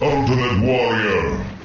Ultimate Warrior.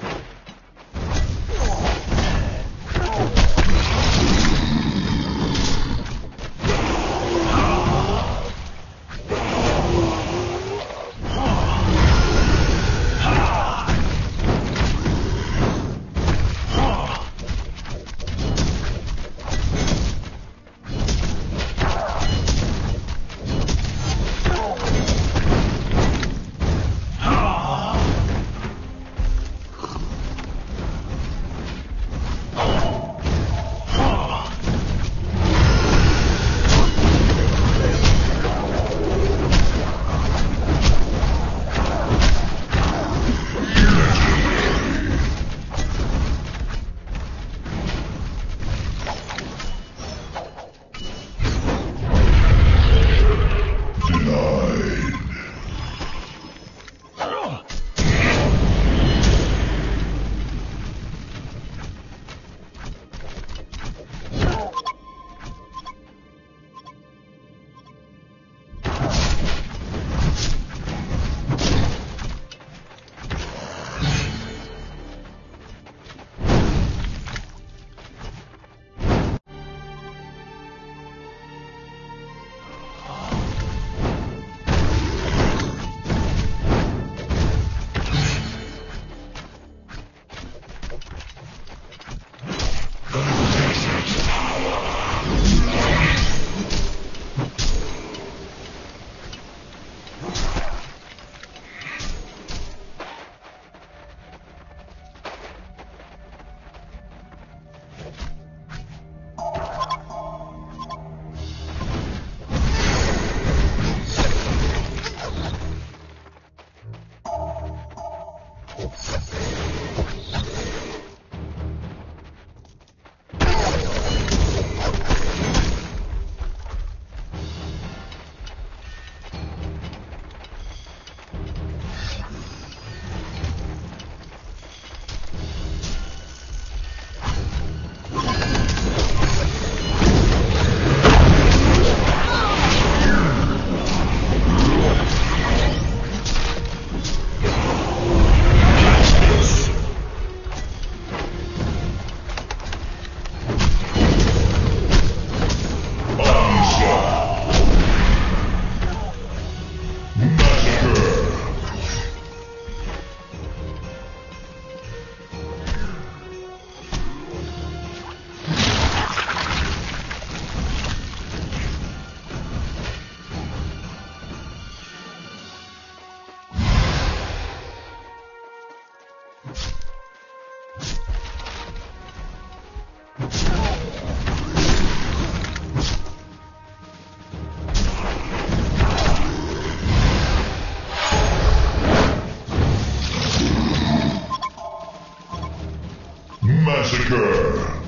Massacre.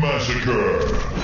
Massacre.